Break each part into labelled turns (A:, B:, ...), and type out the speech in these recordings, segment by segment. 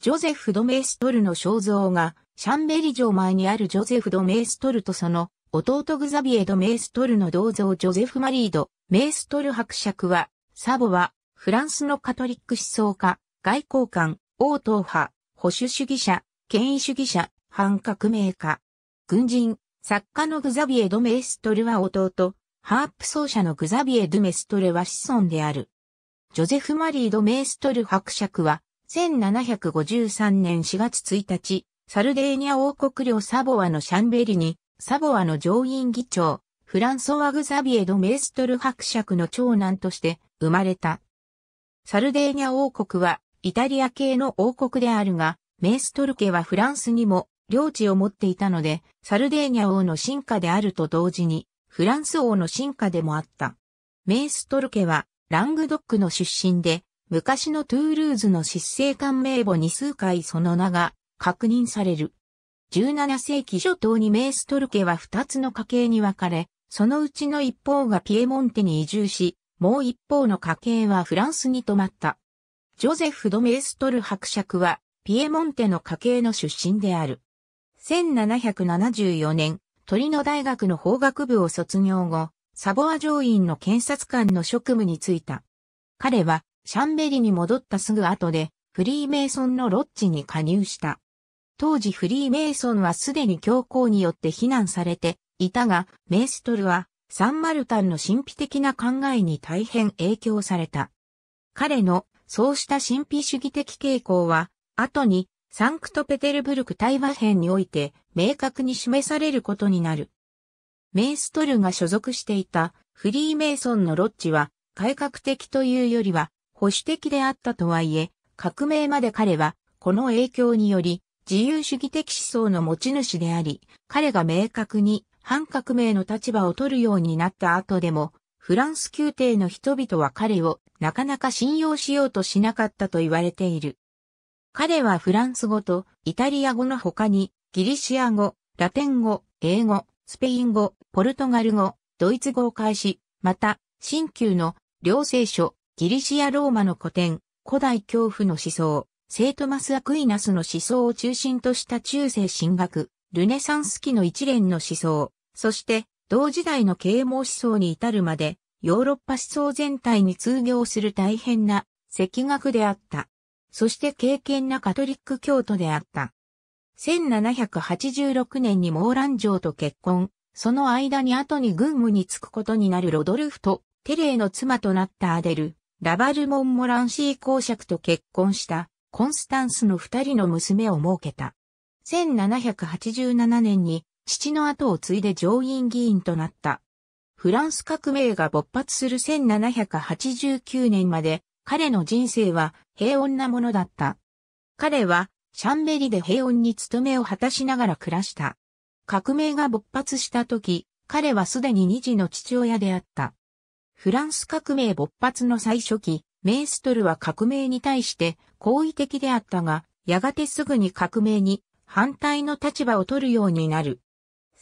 A: ジョゼフ・ドメーストルの肖像が、シャンベリ城前にあるジョゼフ・ドメーストルとその弟グザビエ・ドメーストルの銅像ジョゼフ・マリード・メーストル伯爵は、サボは、フランスのカトリック思想家、外交官、王党派、保守主義者、権威主義者、反革命家。軍人、作家のグザビエ・ドメーストルは弟、ハープ奏者のグザビエ・ドメストルは子孫である。ジョゼフ・マリード・メーストル伯爵は、1753年4月1日、サルデーニャ王国領サボワのシャンベリに、サボワの上院議長、フランソワ・グザビエド・メーストル伯爵の長男として生まれた。サルデーニャ王国はイタリア系の王国であるが、メーストル家はフランスにも領地を持っていたので、サルデーニャ王の進化であると同時に、フランス王の進化でもあった。メーストル家はラングドックの出身で、昔のトゥールーズの執政官名簿に数回その名が確認される。17世紀初頭にメーストル家は2つの家系に分かれ、そのうちの一方がピエモンテに移住し、もう一方の家系はフランスに泊まった。ジョゼフ・ド・メーストル伯爵は、ピエモンテの家系の出身である。1774年、トリノ大学の法学部を卒業後、サボア上院の検察官の職務に就いた。彼は、シャンベリに戻ったすぐ後で、フリーメイソンのロッジに加入した。当時フリーメイソンはすでに教皇によって非難されていたが、メーストルはサンマルタンの神秘的な考えに大変影響された。彼のそうした神秘主義的傾向は、後にサンクトペテルブルク対話編において明確に示されることになる。メーストルが所属していたフリーメイソンのロッジは改革的というよりは保守的であったとはいえ、革命まで彼はこの影響により自由主義的思想の持ち主であり、彼が明確に反革命の立場を取るようになった後でも、フランス宮廷の人々は彼をなかなか信用しようとしなかったと言われている。彼はフランス語とイタリア語の他にギリシア語、ラテン語、英語、スペイン語、ポルトガル語、ドイツ語を開始、また、新旧の両聖書、ギリシアローマの古典、古代恐怖の思想、聖トマス・アクイナスの思想を中心とした中世神学、ルネサンス期の一連の思想、そして同時代の啓蒙思想に至るまで、ヨーロッパ思想全体に通行する大変な赤学であった。そして敬虔なカトリック教徒であった。1786年にモーラン城と結婚、その間に後に軍務に就くことになるロドルフとテレーの妻となったアデル、ラバルモン・モランシー公爵と結婚したコンスタンスの二人の娘を設けた。1787年に父の後を継いで上院議員となった。フランス革命が勃発する1789年まで彼の人生は平穏なものだった。彼はシャンベリで平穏に務めを果たしながら暮らした。革命が勃発した時、彼はすでに二児の父親であった。フランス革命勃発の最初期、メーストルは革命に対して好意的であったが、やがてすぐに革命に反対の立場を取るようになる。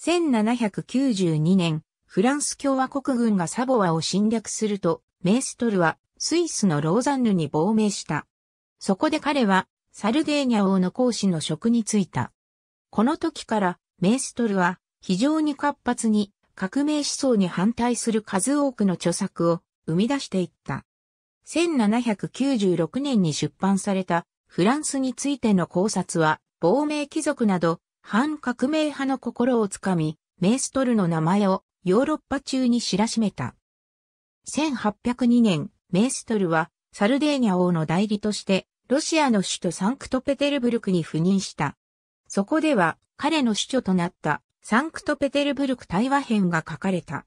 A: 1792年、フランス共和国軍がサボワを侵略すると、メーストルはスイスのローザンヌに亡命した。そこで彼はサルデーニャ王の講師の職に就いた。この時からメーストルは非常に活発に革命思想に反対する数多くの著作を生み出していった。1796年に出版されたフランスについての考察は、亡命貴族など反革命派の心をつかみ、メーストルの名前をヨーロッパ中に知らしめた。1802年、メーストルはサルデーニャ王の代理としてロシアの首都サンクトペテルブルクに赴任した。そこでは彼の首長となったサンクトペテルブルク対話編が書かれた。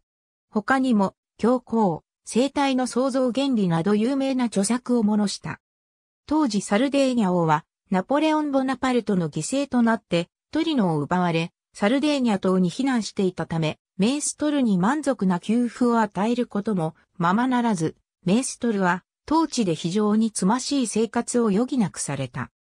A: 他にも、教皇、生態の創造原理など有名な著作を物した。当時サルデーニャ王はナポレオン・ボナパルトの犠牲となってトリノを奪われ、サルデーニャ島に避難していたため、メーストルに満足な給付を与えることもままならず、メーストルは統治で非常につましい生活を余儀なくされた。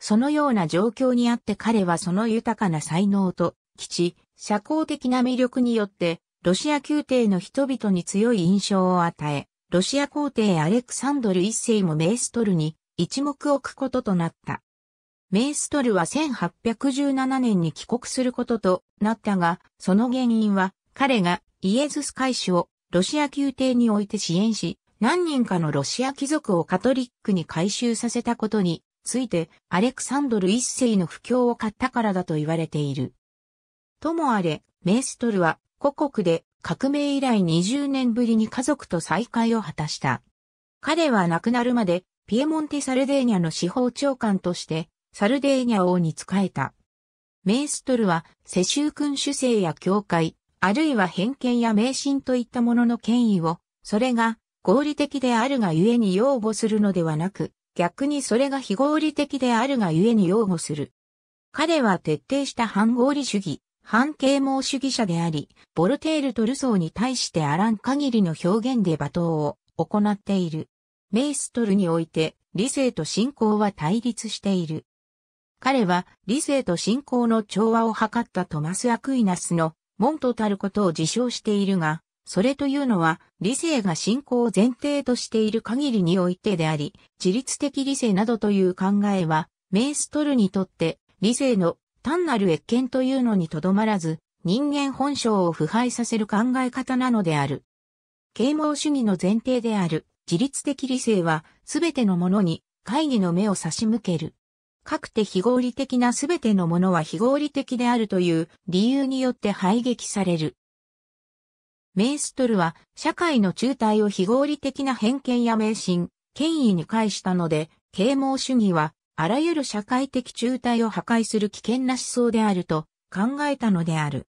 A: そのような状況にあって彼はその豊かな才能と基地、社交的な魅力によってロシア宮廷の人々に強い印象を与え、ロシア皇帝アレクサンドル一世もメーストルに一目置くこととなった。メーストルは1817年に帰国することとなったが、その原因は彼がイエズス会主をロシア宮廷において支援し、何人かのロシア貴族をカトリックに改宗させたことについてアレクサンドル一世の不況を買ったからだと言われている。ともあれ、メーストルは故国で革命以来20年ぶりに家族と再会を果たした。彼は亡くなるまでピエモンテ・サルデーニャの司法長官としてサルデーニャ王に仕えた。メーストルは世襲君主制や教会、あるいは偏見や迷信といったものの権威を、それが合理的であるがゆえに擁護するのではなく、逆にそれが非合理的であるがゆえに擁護する。彼は徹底した反合理主義、反啓蒙主義者であり、ボルテールとルソーに対してあらん限りの表現で罵倒を行っている。メイストルにおいて理性と信仰は対立している。彼は理性と信仰の調和を図ったトマス・アクイナスの門とたることを自称しているが、それというのは、理性が信仰を前提としている限りにおいてであり、自律的理性などという考えは、メーストルにとって理性の単なる越見というのにとどまらず、人間本性を腐敗させる考え方なのである。啓蒙主義の前提である自律的理性は、すべてのものに会議の目を差し向ける。かくて非合理的なすべてのものは非合理的であるという理由によって排撃される。メーストルは社会の中体を非合理的な偏見や迷信、権威に返したので、啓蒙主義はあらゆる社会的中体を破壊する危険な思想であると考えたのである。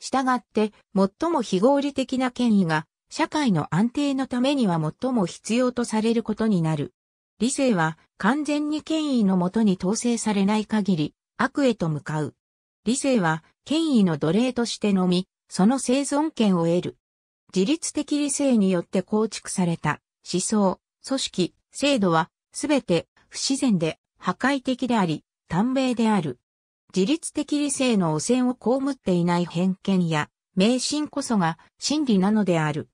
A: したがって、最も非合理的な権威が社会の安定のためには最も必要とされることになる。理性は完全に権威のもとに統制されない限り悪へと向かう。理性は権威の奴隷としてのみ、その生存権を得る。自律的理性によって構築された思想、組織、制度はすべて不自然で破壊的であり、短命である。自律的理性の汚染を被っていない偏見や迷信こそが真理なのである。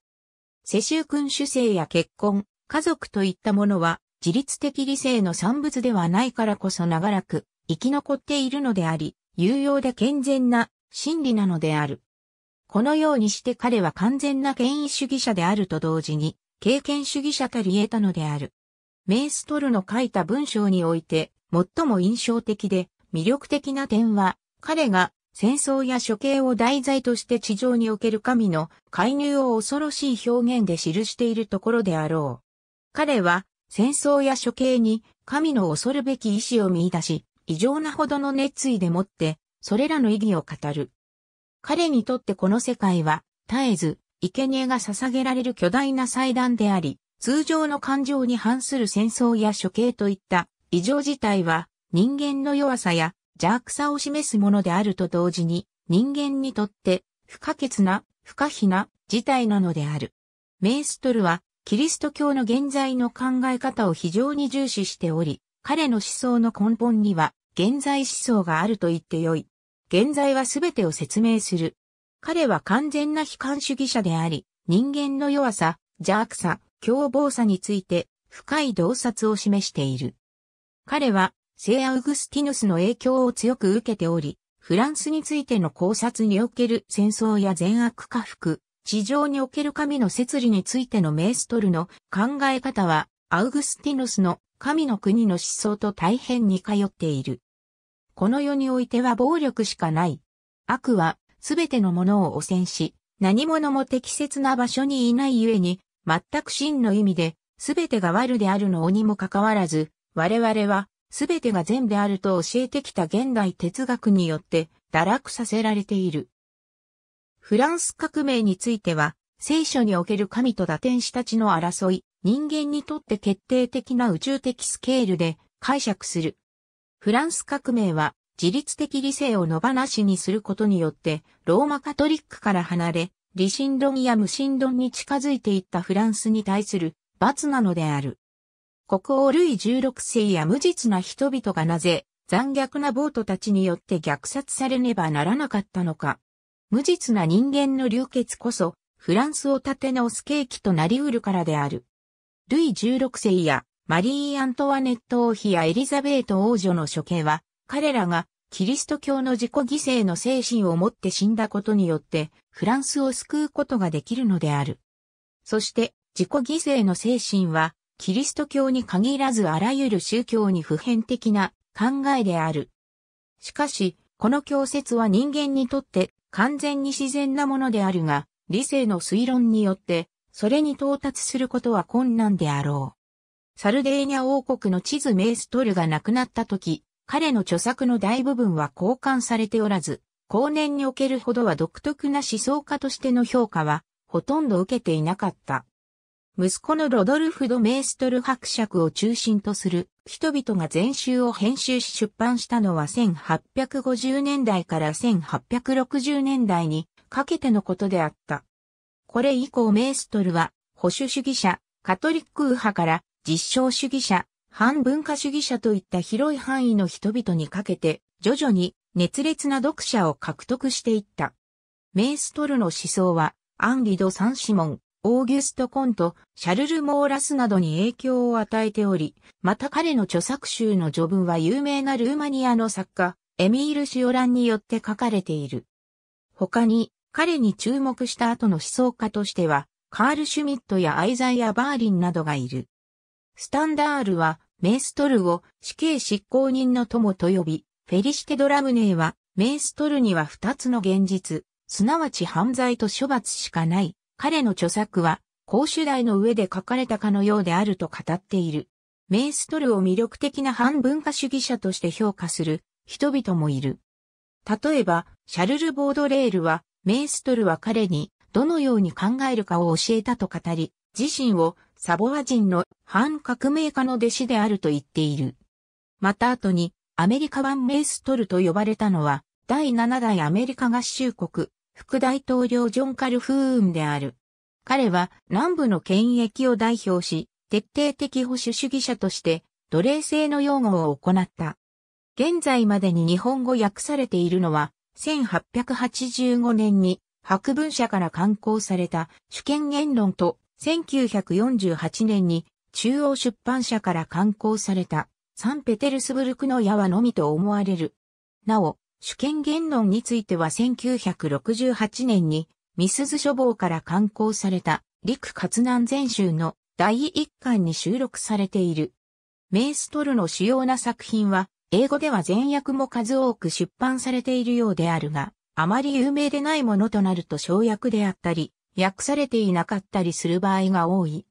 A: 世襲君主制や結婚、家族といったものは自律的理性の産物ではないからこそ長らく生き残っているのであり、有用で健全な真理なのである。このようにして彼は完全な権威主義者であると同時に、経験主義者たり得たのである。メーストルの書いた文章において、最も印象的で魅力的な点は、彼が戦争や処刑を題材として地上における神の介入を恐ろしい表現で記しているところであろう。彼は戦争や処刑に神の恐るべき意志を見出し、異常なほどの熱意でもって、それらの意義を語る。彼にとってこの世界は、絶えず、生贄が捧げられる巨大な祭壇であり、通常の感情に反する戦争や処刑といった異常事態は人間の弱さや邪悪さを示すものであると同時に人間にとって不可欠な不可避な事態なのである。メーストルはキリスト教の現在の考え方を非常に重視しており、彼の思想の根本には現在思想があると言ってよい。現在は全てを説明する。彼は完全な悲観主義者であり、人間の弱さ、邪悪さ、凶暴さについて深い洞察を示している。彼は聖アウグスティヌスの影響を強く受けており、フランスについての考察における戦争や善悪家福、地上における神の摂理についてのメーストルの考え方は、アウグスティヌスの神の国の思想と大変似通っている。この世においては暴力しかない。悪はすべてのものを汚染し、何者も適切な場所にいないゆえに、全く真の意味で、すべてが悪であるのにもかかわらず、我々は、すべてが善であると教えてきた現代哲学によって堕落させられている。フランス革命については、聖書における神と打天使たちの争い、人間にとって決定的な宇宙的スケールで解釈する。フランス革命は自律的理性を野放しにすることによって、ローマカトリックから離れ、理心論や無神論に近づいていったフランスに対する罰なのである。国王ルイ16世や無実な人々がなぜ残虐なボートたちによって虐殺されねばならなかったのか。無実な人間の流血こそフランスを立て直す契機となり得るからである。ルイ16世やマリー・アントワネット王妃やエリザベート王女の処刑は、彼らがキリスト教の自己犠牲の精神を持って死んだことによって、フランスを救うことができるのである。そして、自己犠牲の精神は、キリスト教に限らずあらゆる宗教に普遍的な考えである。しかし、この教説は人間にとって完全に自然なものであるが、理性の推論によって、それに到達することは困難であろう。サルデーニャ王国の地図メーストルが亡くなった時、彼の著作の大部分は交換されておらず、後年におけるほどは独特な思想家としての評価は、ほとんど受けていなかった。息子のロドルフ・ド・メーストル伯爵を中心とする人々が全集を編集し出版したのは1850年代から1860年代にかけてのことであった。これ以降メーストルは保守主義者、カトリック右派から実証主義者、反文化主義者といった広い範囲の人々にかけて、徐々に熱烈な読者を獲得していった。メーストルの思想は、アンリド・サンシモン、オーギュスト・コント、シャルル・モーラスなどに影響を与えており、また彼の著作集の序文は有名なルーマニアの作家、エミール・シオランによって書かれている。他に、彼に注目した後の思想家としては、カール・シュミットやアイザイア・バーリンなどがいる。スタンダールはメーストルを死刑執行人の友と呼び、フェリシテ・ドラムネーはメーストルには二つの現実、すなわち犯罪と処罰しかない。彼の著作は、公主台の上で書かれたかのようであると語っている。メーストルを魅力的な反文化主義者として評価する人々もいる。例えば、シャルル・ボードレールは、メーストルは彼にどのように考えるかを教えたと語り、自身をサボア人の反革命家の弟子であると言っている。また後にアメリカ版メイストルと呼ばれたのは第7代アメリカ合衆国副大統領ジョン・カルフーンである。彼は南部の権益を代表し、徹底的保守主義者として奴隷制の用語を行った。現在までに日本語訳されているのは、1885年に白文社から刊行された主権言論と1948年に中央出版社から刊行されたサンペテルスブルクの矢はのみと思われる。なお、主権言論については1968年にミスズ書房から刊行された陸活南全集の第一巻に収録されている。メイストルの主要な作品は英語では前訳も数多く出版されているようであるが、あまり有名でないものとなると省略であったり、訳されていなかったりする場合が多い。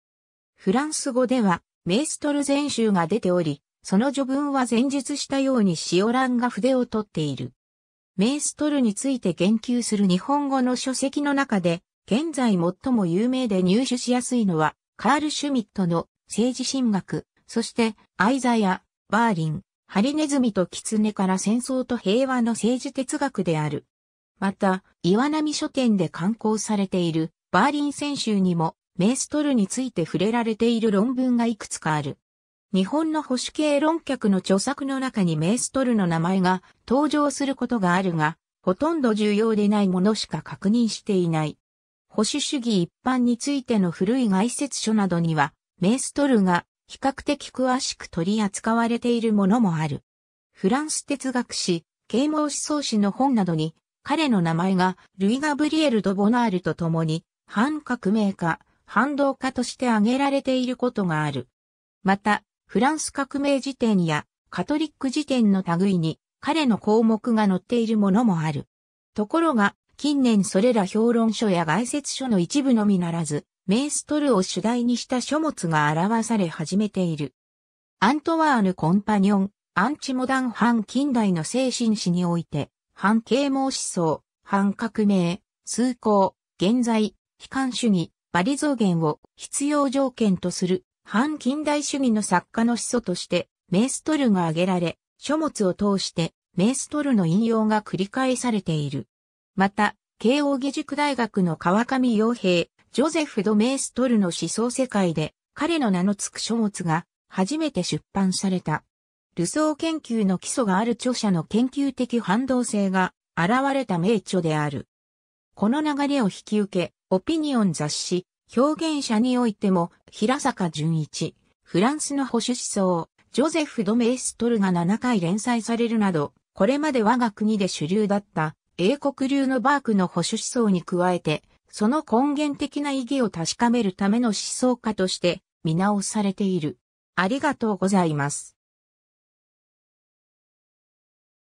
A: フランス語ではメーストル全集が出ており、その序文は前述したようにシオランが筆を取っている。メーストルについて言及する日本語の書籍の中で、現在最も有名で入手しやすいのは、カール・シュミットの政治神学、そしてアイザヤ、バーリン、ハリネズミとキツネから戦争と平和の政治哲学である。また、岩波書店で刊行されているバーリン選集にもメーストルについて触れられている論文がいくつかある。日本の保守系論客の著作の中にメーストルの名前が登場することがあるが、ほとんど重要でないものしか確認していない。保守主義一般についての古い外説書などには、メーストルが比較的詳しく取り扱われているものもある。フランス哲学史、啓蒙思想史の本などに彼の名前がルイ・ガブリエル・ド・ボナールと共に反革命家、反動家として挙げられていることがある。また、フランス革命辞典やカトリック辞典の類に彼の項目が載っているものもある。ところが、近年それら評論書や外説書の一部のみならず、メーストルを主題にした書物が表され始めている。アントワーヌ・コンパニョン、アンチモダン反近代の精神史において、反啓蒙思想、反革命、崇高、現在、悲観主義、バリ増減を必要条件とする反近代主義の作家の思想としてメーストルが挙げられ、書物を通してメーストルの引用が繰り返されている。また、慶応義塾大学の川上洋平、ジョゼフ・ド・メーストルの思想世界で彼の名の付く書物が初めて出版された。ルソー研究の基礎がある著者の研究的反動性が現れた名著である。この流れを引き受け、オピニオン雑誌、表現者においても、平坂淳一、フランスの保守思想、ジョゼフ・ドメーストルが7回連載されるなど、これまで我が国で主流だった英国流のバークの保守思想に加えて、その根源的な意義を確かめるための思想家として見直されている。ありがとうございます。